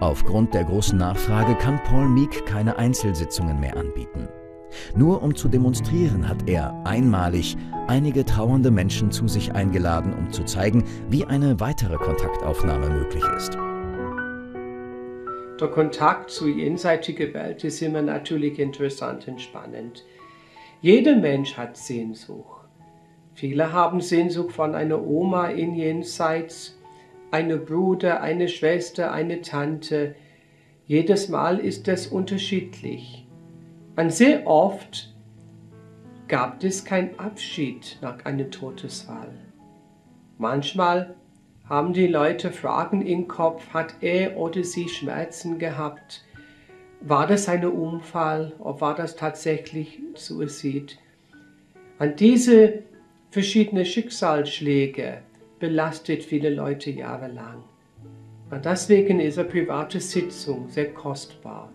Aufgrund der großen Nachfrage kann Paul Meek keine Einzelsitzungen mehr anbieten. Nur um zu demonstrieren, hat er einmalig einige trauernde Menschen zu sich eingeladen, um zu zeigen, wie eine weitere Kontaktaufnahme möglich ist. Der Kontakt zur jenseitigen Welt ist immer natürlich interessant und spannend. Jeder Mensch hat Sehnsucht. Viele haben Sehnsucht von einer Oma in Jenseits, eine Bruder, eine Schwester, eine Tante. Jedes Mal ist es unterschiedlich. Und sehr oft gab es keinen Abschied nach einer Todeswahl. Manchmal haben die Leute Fragen im Kopf, hat er oder sie Schmerzen gehabt? War das ein Unfall oder war das tatsächlich Suizid? An diese verschiedenen Schicksalsschläge belastet viele Leute jahrelang. Und deswegen ist eine private Sitzung sehr kostbar,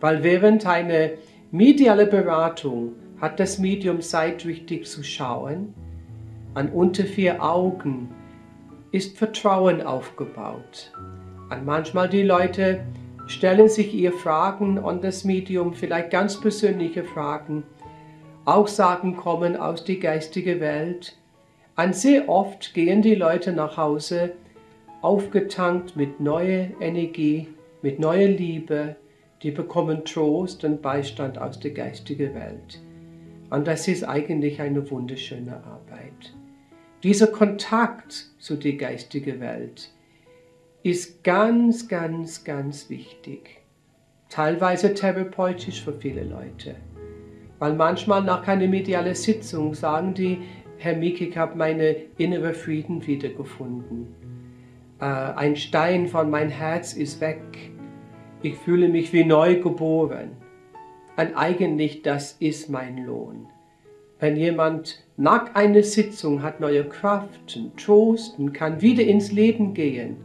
weil während einer Mediale Beratung hat das Medium Zeit richtig zu schauen. An unter vier Augen ist Vertrauen aufgebaut. Und manchmal die Leute stellen sich ihr Fragen an das Medium, vielleicht ganz persönliche Fragen. Aussagen kommen aus der geistigen Welt. Und sehr oft gehen die Leute nach Hause aufgetankt mit neuer Energie, mit neuer Liebe, die bekommen Trost und Beistand aus der geistigen Welt. Und das ist eigentlich eine wunderschöne Arbeit. Dieser Kontakt zu der geistigen Welt ist ganz, ganz, ganz wichtig. Teilweise therapeutisch für viele Leute. Weil manchmal nach einer medialen Sitzung sagen die, Herr Miki, ich habe meine innere Frieden wiedergefunden. Äh, ein Stein von mein Herz ist weg ich fühle mich wie neu geboren. Und eigentlich das ist mein Lohn. Wenn jemand nach einer Sitzung hat neue Kraft und Trost und kann wieder ins Leben gehen,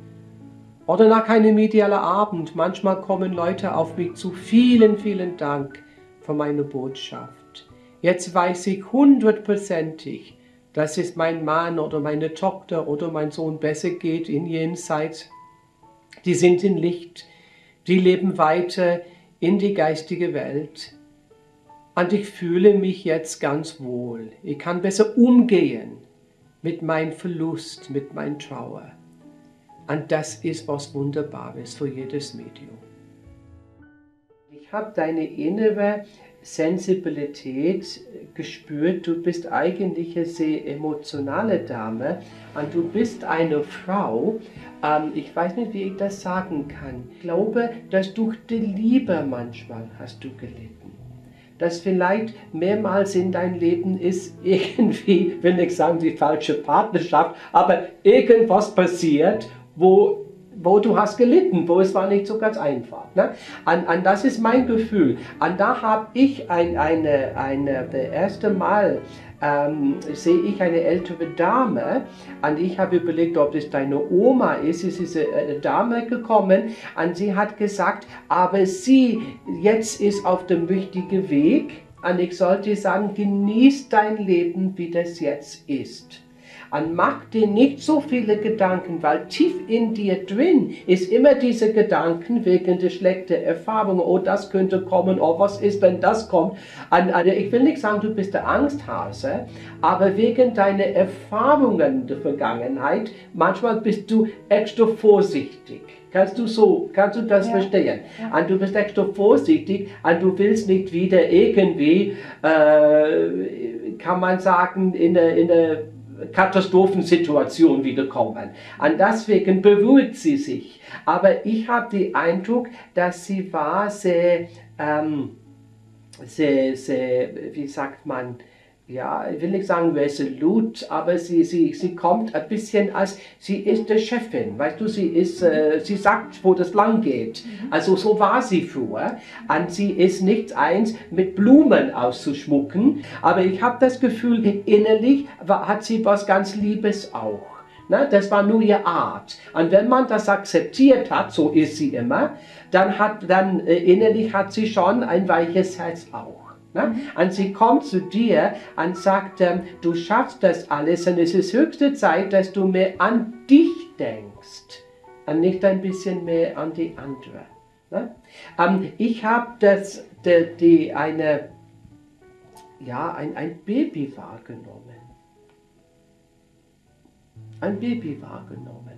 oder nach einem medialen Abend, manchmal kommen Leute auf mich zu, vielen, vielen Dank für meine Botschaft. Jetzt weiß ich hundertprozentig, dass es mein Mann oder meine Tochter oder mein Sohn besser geht in Jenseits. Die sind in Licht, die leben weiter in die geistige Welt. Und ich fühle mich jetzt ganz wohl. Ich kann besser umgehen mit meinem Verlust, mit meinem Trauer. Und das ist was Wunderbares für jedes Medium. Ich habe deine innere Sensibilität gespürt. Du bist eigentlich eine sehr emotionale Dame und du bist eine Frau. Ähm, ich weiß nicht, wie ich das sagen kann. Ich glaube, dass durch die Liebe manchmal hast du gelitten. Dass vielleicht mehrmals in dein Leben ist irgendwie, will ich sagen, die falsche Partnerschaft, aber irgendwas passiert, wo wo du hast gelitten, wo es war nicht so ganz einfach. Ne? An, an das ist mein Gefühl. An da habe ich ein, eine, eine, das erste Mal ähm, sehe ich eine ältere Dame und ich habe überlegt, ob das deine Oma ist. Es ist eine Dame gekommen und sie hat gesagt, aber sie jetzt ist auf dem richtigen Weg und ich sollte sagen, genieß dein Leben, wie das jetzt ist. Und mach dir nicht so viele Gedanken, weil tief in dir drin ist immer diese Gedanken wegen der schlechten Erfahrungen. Oh, das könnte kommen. Oh, was ist, wenn das kommt? Und, also ich will nicht sagen, du bist der Angsthase, aber wegen deiner Erfahrungen der Vergangenheit, manchmal bist du extra vorsichtig. Kannst du so, kannst du das ja. verstehen? Ja. Und du bist extra vorsichtig und du willst nicht wieder irgendwie, äh, kann man sagen, in der, in der Katastrophensituation wiederkommen. Und deswegen beruhigt sie sich. Aber ich habe den Eindruck, dass sie war sehr, ähm, sehr, sehr, wie sagt man, ja, ich will nicht sagen resolut, aber sie, sie, sie kommt ein bisschen als, sie ist der Chefin, weißt du, sie ist, äh, sie sagt, wo das lang geht. Mhm. Also so war sie früher. Und sie ist nicht eins, mit Blumen auszuschmucken, aber ich habe das Gefühl, innerlich hat sie was ganz Liebes auch. Ne? Das war nur ihre Art. Und wenn man das akzeptiert hat, so ist sie immer, dann hat, dann äh, innerlich hat sie schon ein weiches Herz auch. Ne? Und sie kommt zu dir und sagt, ähm, du schaffst das alles und es ist höchste Zeit, dass du mehr an dich denkst. und nicht ein bisschen mehr an die andere. Ne? Ähm, ich habe das, die, die, eine, ja, ein, ein Baby wahrgenommen. Ein Baby wahrgenommen.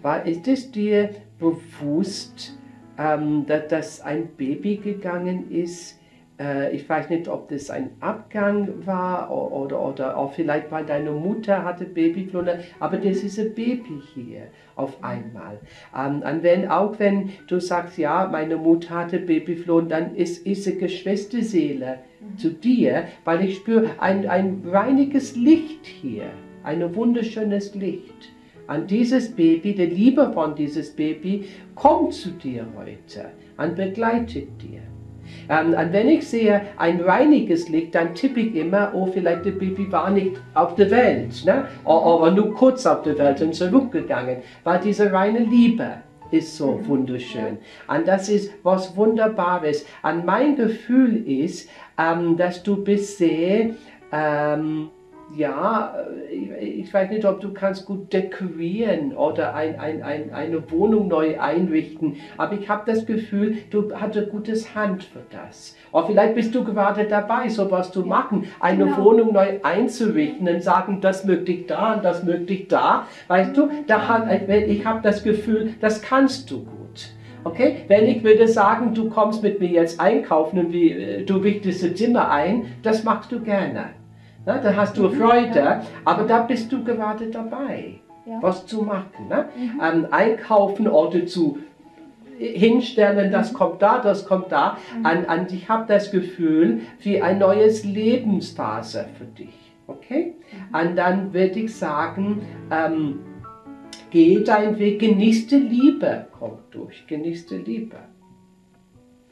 War, ist es dir bewusst, ähm, dass, dass ein Baby gegangen ist, ich weiß nicht, ob das ein Abgang war oder, oder, auch vielleicht weil deine Mutter hatte Babyflunne, aber das ist ein Baby hier auf einmal. Ähm, und wenn, auch wenn du sagst, ja, meine Mutter hatte Babyflunne, dann ist, ist eine Geschwisterseele mhm. zu dir, weil ich spüre ein, ein reiniges Licht hier, ein wunderschönes Licht. An dieses Baby, der Liebe von dieses Baby kommt zu dir heute und begleitet dir. Ähm, und wenn ich sehe ein reiniges Licht, dann tippe ich immer, oh, vielleicht der Baby war nicht auf der Welt, ne? aber nur kurz auf der Welt und zurückgegangen, weil diese reine Liebe ist so mhm. wunderschön. Und das ist was Wunderbares. Und mein Gefühl ist, ähm, dass du bist sehr, ähm, ja, äh, ich weiß nicht, ob du kannst gut dekorieren oder ein, ein, ein, eine Wohnung neu einrichten, aber ich habe das Gefühl, du hast ein gutes Hand für das. Oder vielleicht bist du gerade dabei, sowas zu machen, eine genau. Wohnung neu einzurichten und sagen, das möchte ich da und das möchte ich da. Weißt du, da hat, ich habe das Gefühl, das kannst du gut. Okay? Wenn ich würde sagen, du kommst mit mir jetzt einkaufen und wie, äh, du richtest das Zimmer ein, das machst du gerne. Ne? Da hast du Freude, aber da bist du gerade dabei, ja. was zu machen. Ne? Mhm. Ähm, einkaufen, Orte zu hinstellen, das mhm. kommt da, das kommt da. Mhm. Und, und ich habe das Gefühl, wie ein neues Lebensphase für dich. Okay? Mhm. Und dann würde ich sagen, ähm, geh deinen Weg, genießte Liebe kommt durch, genießte Liebe.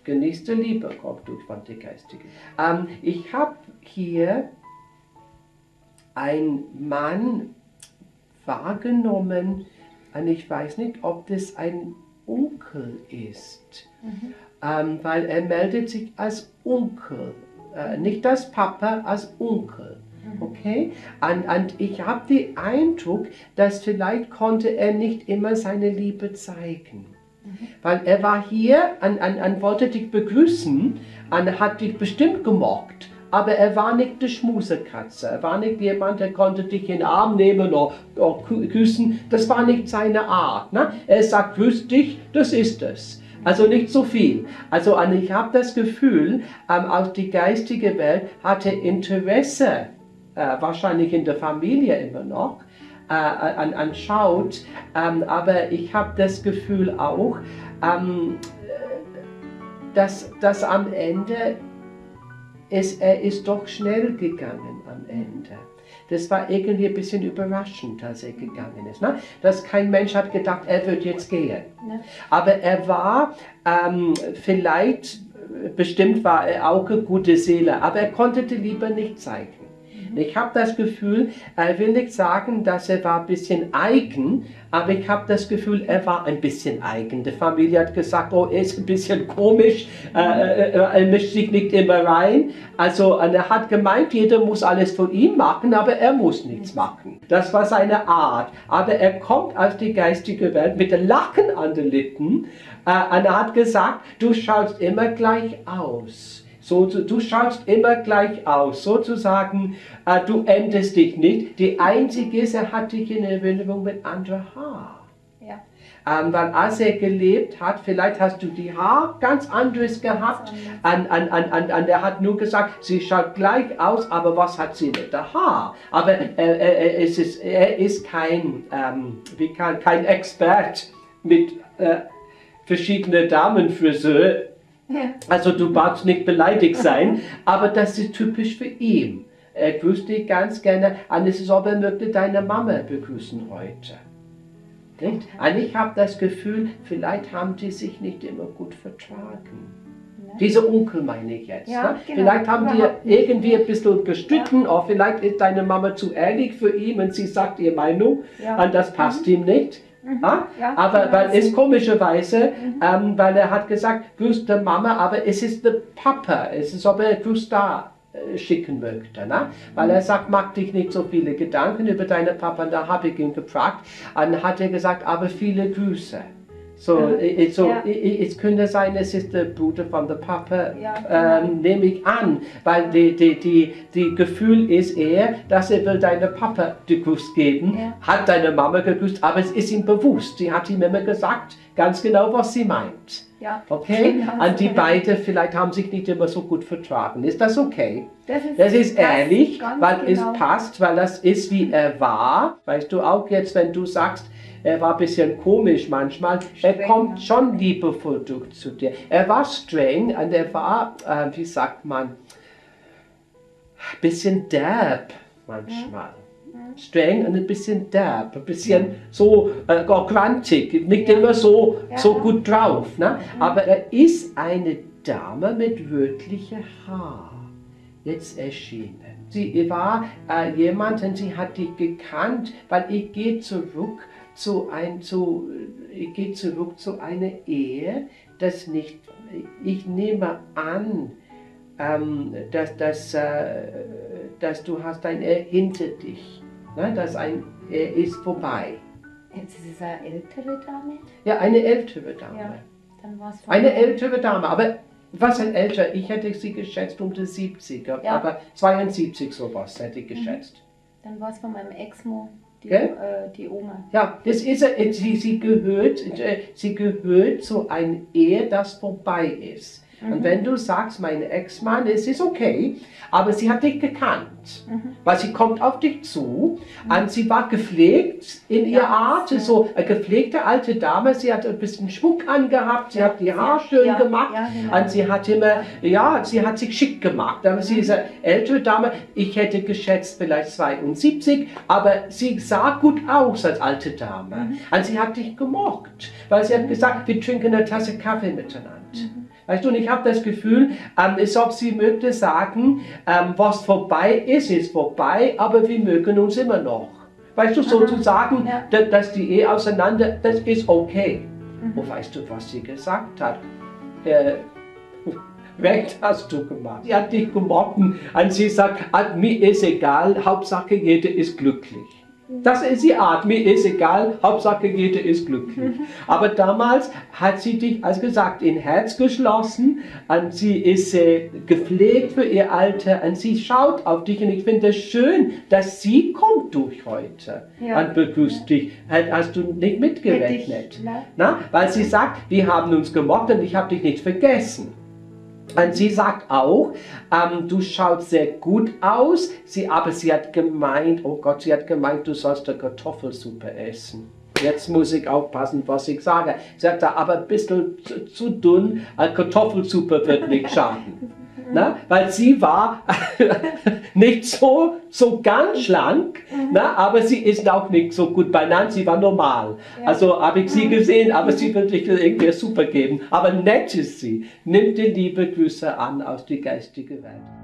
Genießte Liebe kommt durch von der Geistige. Ähm, ich habe hier ein Mann wahrgenommen, und ich weiß nicht, ob das ein Onkel ist, mhm. ähm, weil er meldet sich als Onkel, äh, nicht als Papa, als Onkel. Mhm. Okay? Und, und ich habe den Eindruck, dass vielleicht konnte er nicht immer seine Liebe zeigen. Mhm. Weil er war hier und, und, und wollte dich begrüßen und hat dich bestimmt gemockt aber er war nicht eine Schmusekatze. Er war nicht jemand, der konnte dich in den Arm nehmen oder, küssen. Das war nicht seine Art. Ne? Er sagt, grüß dich, das ist es. Also nicht so viel. Also ich habe das Gefühl, ähm, auch die geistige Welt hatte Interesse, äh, wahrscheinlich in der Familie immer noch, äh, an, anschaut. Ähm, aber ich habe das Gefühl auch, ähm, dass, dass am Ende es, er ist doch schnell gegangen am Ende. Das war irgendwie ein bisschen überraschend, als er gegangen ist. Ne? Dass kein Mensch hat gedacht, er wird jetzt gehen. Ne? Aber er war ähm, vielleicht, bestimmt war er auch eine gute Seele, aber er konnte die Liebe nicht zeigen. Ich habe das Gefühl, er will nicht sagen, dass er war ein bisschen eigen, aber ich habe das Gefühl, er war ein bisschen eigen. Die Familie hat gesagt, oh, er ist ein bisschen komisch, äh, äh, er mischt sich nicht immer rein. Also er hat gemeint, jeder muss alles von ihm machen, aber er muss nichts machen. Das war seine Art. Aber er kommt aus die geistige Welt mit dem Lachen an den Lippen äh, und er hat gesagt, du schaust immer gleich aus. So, du schaust immer gleich aus, sozusagen, äh, du änderst dich nicht. Die einzige ist, er hat dich in Erinnerung mit anderem Haar. Ja. Ähm, weil als er gelebt hat, vielleicht hast du die Haar ganz anderes gehabt. An, an, an, an, an, er hat nur gesagt, sie schaut gleich aus, aber was hat sie mit der Haar? Aber äh, äh, es ist, er ist kein, ähm, wie kann, kein Expert mit äh, verschiedenen Also du magst nicht beleidigt sein, aber das ist typisch für ihn. Er grüßt dich ganz gerne und es ist, ob er möchte deine Mama begrüßen heute. Nicht? Und ich habe das Gefühl, vielleicht haben die sich nicht immer gut vertragen. Diese Onkel meine ich jetzt. Ja, ne? genau. Vielleicht haben die irgendwie ein bisschen gestritten, ja. oder vielleicht ist deine Mama zu ehrlich für ihn und sie sagt ihre Meinung ja. und das passt mhm. ihm nicht. Mhm. Ah? Ja, aber weil es komischerweise, mhm. ähm, weil er hat gesagt, grüß der Mama, aber es ist der Papa, es ist aber grüß da äh, schicken möchte. Ne? Weil er sagt, mach dich nicht so viele Gedanken über deine Papa. Und da habe ich ihn gefragt. Und hat er gesagt, aber viele Grüße. So, ja. so ja. es könnte sein, es ist der Bruder von der Papa, ja, genau. ähm, nehme ich an, weil die, die, die, die Gefühl ist eher, dass er will deine Papa den Kuss geben, hat deine Mama geküsst, aber es ist ihm bewusst. Sie hat ihm immer gesagt, ganz genau, was sie meint. Ja, okay? Und die beiden vielleicht haben sich nicht immer so gut vertragen. Ist das okay? Das ist, das ist ehrlich, weil genau. es passt, weil das ist, wie er war. Weißt du auch jetzt, wenn du sagst, er war ein bisschen komisch manchmal. Streng, er kommt schon liebevoll durch zu dir. Er war streng und er war, äh, wie sagt man, ein bisschen derb manchmal. Mhm. Streng und ein bisschen derb, ein bisschen ja. so äh, grantig, nicht ja. immer so, ja. so gut drauf. Ne? Mhm. Aber er ist eine Dame mit rötlichem Haar jetzt erschienen. Sie war äh, jemand, und sie hat dich gekannt, weil ich gehe zurück zu ein, zu, ich gehe zurück zu einer Ehe, das nicht, ich nehme an, ähm, dass, dass, äh, dass du hast ein Er hinter dich, ne? dass ein Er ist vorbei. Jetzt ist es eine ältere Dame? Ja, eine ältere Dame. Ja, dann war's eine ältere Dame, aber was ein älter, ich hätte sie geschätzt um die 70er, ja. aber 72 sowas hätte ich mhm. geschätzt. Dann war es von meinem Ex-Mo die, äh, die Oma. Ja, das ist, sie, sie, gehört, äh, sie gehört zu einer Ehe, das vorbei ist. Mhm. Und wenn du sagst, mein Ex-Mann, es ist okay, aber sie hat dich gekannt, mhm. weil sie kommt auf dich zu mhm. und sie war gepflegt in ja. ihrer Art, ja. so eine gepflegte alte Dame, sie hat ein bisschen Schmuck angehabt, sie hat die Haare schön ja. gemacht genau. und sie hat immer, ja, sie hat sich schick gemacht, aber sie ist eine ältere Dame, ich hätte geschätzt vielleicht 72, aber sie sah gut aus als alte Dame mhm. und sie hat dich gemocht, weil sie hat gesagt, wir trinken eine Tasse Kaffee miteinander. Weißt du, und ich habe das Gefühl, ähm, als ob sie möchte sagen, ähm, was vorbei ist, ist vorbei, aber wir mögen uns immer noch. Weißt du, sozusagen, ja. dass, dass die Ehe auseinander, das ist okay. Mhm. Und weißt du, was sie gesagt hat? Äh, Recht hast du gemacht. Sie hat dich gemobbt und sie sagt, ah, mir ist egal, Hauptsache jeder ist glücklich. Das ist die Art, mir ist egal, Hauptsache jeder ist glücklich. Aber damals hat sie dich, als gesagt, in Herz geschlossen und sie ist äh, gepflegt für ihr Alter und sie schaut auf dich und ich finde es schön, dass sie kommt durch heute ja. und begrüßt ja. dich. Hast du nicht mitgerechnet? Ich, ne? Na? Weil sie sagt, wir haben uns gemobbt und ich habe dich nicht vergessen. Und sie sagt auch, ähm, du schaust sehr gut aus, sie, aber sie hat gemeint, oh Gott, sie hat gemeint, du sollst eine Kartoffelsuppe essen. Jetzt muss ich aufpassen, was ich sage. Sie sagt, aber ein bisschen zu, zu dünn, eine Kartoffelsuppe wird nicht schaden. Ne? Weil sie war nicht so, so ganz schlank, mhm. ne? aber sie ist auch nicht so gut beieinander, sie war normal. Ja. Also habe ich sie mhm. gesehen, aber sie wird nicht irgendwie super geben. Aber nett ist sie. Nimmt die liebe Grüße an aus der geistigen Welt.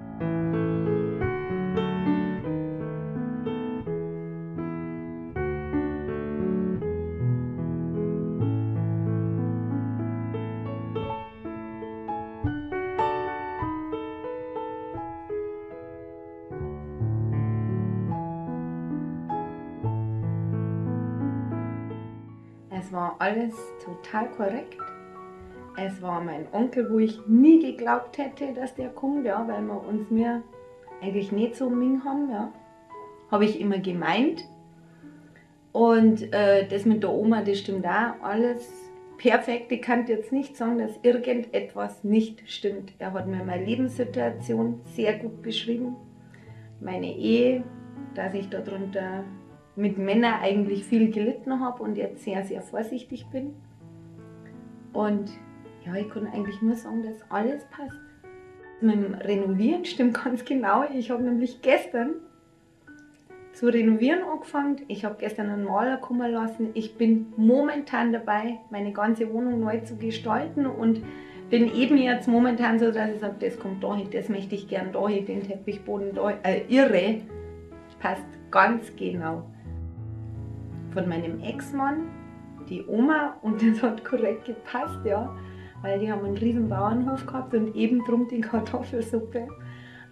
Es war alles total korrekt. Es war mein Onkel, wo ich nie geglaubt hätte, dass der kommt, ja, weil wir uns mir eigentlich nicht so ming haben, ja. Habe ich immer gemeint. Und äh, das mit der Oma, das stimmt auch alles perfekt. Ich kann jetzt nicht sagen, dass irgendetwas nicht stimmt. Er hat mir meine Lebenssituation sehr gut beschrieben. Meine Ehe, dass ich darunter mit Männern eigentlich viel gelitten habe und jetzt sehr, sehr vorsichtig bin. Und ja, ich kann eigentlich nur sagen, dass alles passt. Mit dem Renovieren stimmt ganz genau. Ich habe nämlich gestern zu renovieren angefangen. Ich habe gestern einen Maler kommen lassen. Ich bin momentan dabei, meine ganze Wohnung neu zu gestalten und bin eben jetzt momentan so, dass ich sage, das kommt da hin, das möchte ich gern da hin, den Teppichboden da, äh, irre. Passt ganz genau von meinem Ex-Mann, die Oma, und das hat korrekt gepasst, ja, weil die haben einen riesen Bauernhof gehabt und eben drum die Kartoffelsuppe,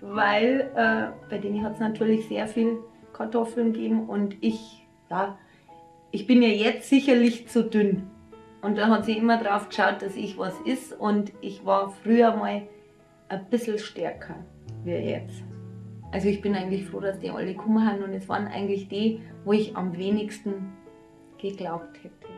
weil äh, bei denen hat es natürlich sehr viel Kartoffeln gegeben und ich, ja, ich bin ja jetzt sicherlich zu dünn. Und da hat sie immer drauf geschaut, dass ich was ist und ich war früher mal ein bisschen stärker wie jetzt. Also ich bin eigentlich froh, dass die alle gekommen haben und es waren eigentlich die, wo ich am wenigsten geglaubt hätte.